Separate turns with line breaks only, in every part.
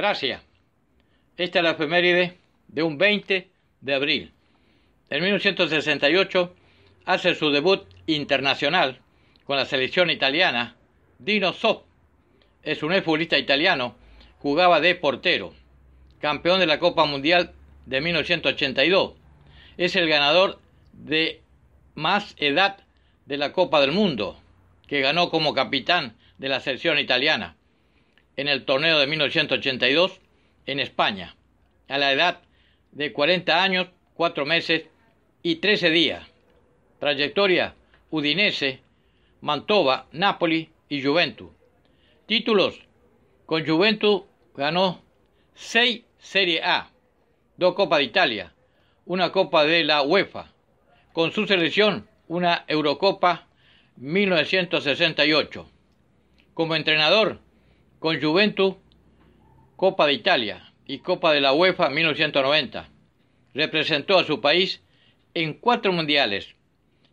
Gracias. Esta es la efeméride de un 20 de abril. En 1968 hace su debut internacional con la selección italiana. Dino Sop es un futbolista italiano, jugaba de portero, campeón de la Copa Mundial de 1982. Es el ganador de más edad de la Copa del Mundo, que ganó como capitán de la selección italiana en el torneo de 1982 en España, a la edad de 40 años, 4 meses y 13 días. Trayectoria Udinese, Mantova, Napoli y Juventus. Títulos. Con Juventus ganó 6 Serie A, 2 Copa de Italia, una Copa de la UEFA. Con su selección, una Eurocopa 1968. Como entrenador, con Juventus, Copa de Italia y Copa de la UEFA 1990. Representó a su país en cuatro mundiales.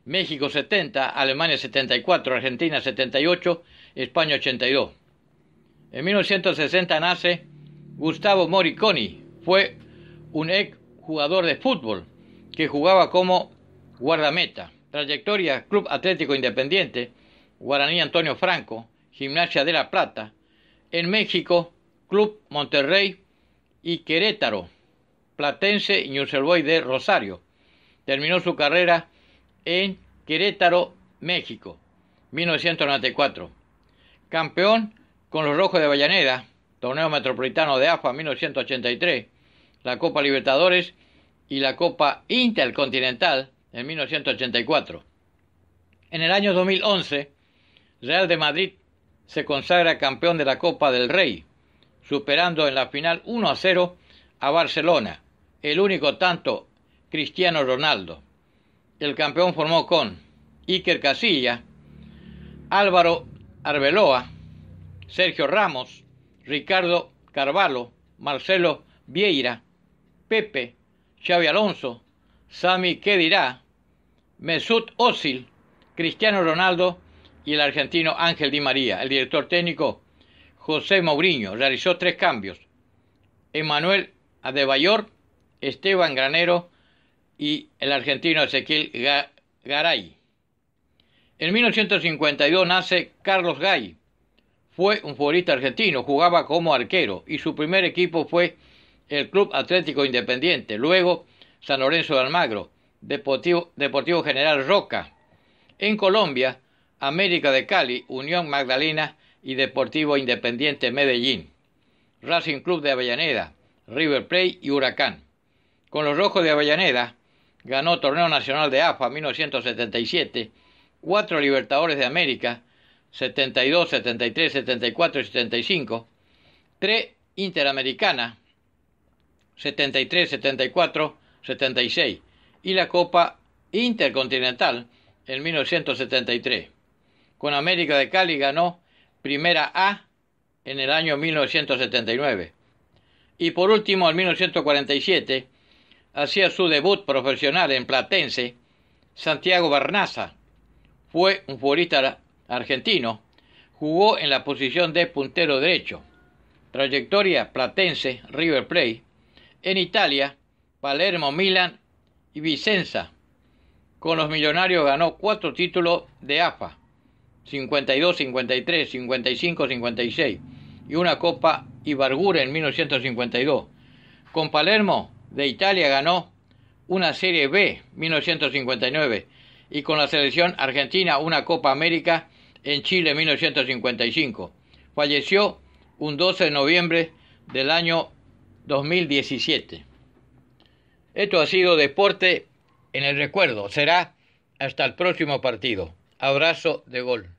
México 70, Alemania 74, Argentina 78, España 82. En 1960 nace Gustavo Moriconi. Fue un ex jugador de fútbol que jugaba como guardameta. Trayectoria Club Atlético Independiente, Guaraní Antonio Franco, Gimnasia de la Plata. En México, Club Monterrey y Querétaro, Platense y Boys de Rosario. Terminó su carrera en Querétaro, México, 1994. Campeón con los Rojos de Avellaneda, Torneo Metropolitano de AFA 1983, la Copa Libertadores y la Copa Intercontinental en 1984. En el año 2011, Real de Madrid se consagra campeón de la Copa del Rey, superando en la final 1 a 0 a Barcelona, el único tanto Cristiano Ronaldo. El campeón formó con Iker Casilla, Álvaro Arbeloa, Sergio Ramos, Ricardo Carvalho, Marcelo Vieira, Pepe, Xavi Alonso, Sami Kedirá, Mesut Özil, Cristiano Ronaldo y el argentino Ángel Di María. El director técnico José Mourinho realizó tres cambios. Emanuel Adebayor, Esteban Granero y el argentino Ezequiel Garay. En 1952 nace Carlos Gay. Fue un futbolista argentino, jugaba como arquero y su primer equipo fue el Club Atlético Independiente. Luego San Lorenzo de Almagro, Deportivo, Deportivo General Roca. En Colombia, América de Cali, Unión Magdalena y Deportivo Independiente Medellín. Racing Club de Avellaneda, River Plate y Huracán. Con los Rojos de Avellaneda ganó Torneo Nacional de AFA 1977, cuatro Libertadores de América 72, 73, 74 y 75, tres Interamericana 73, 74 76 y la Copa Intercontinental en 1973. Con América de Cali ganó Primera A en el año 1979. Y por último, en 1947, hacía su debut profesional en Platense, Santiago Barnaza. Fue un futbolista argentino, jugó en la posición de puntero derecho. Trayectoria Platense, River Plate. En Italia, Palermo, Milan y Vicenza. Con los millonarios ganó cuatro títulos de AFA, 52, 53, 55, 56 y una Copa Ibargure en 1952. Con Palermo de Italia ganó una Serie B 1959 y con la selección argentina una Copa América en Chile en 1955. Falleció un 12 de noviembre del año 2017. Esto ha sido Deporte en el Recuerdo. Será hasta el próximo partido. Abrazo de gol.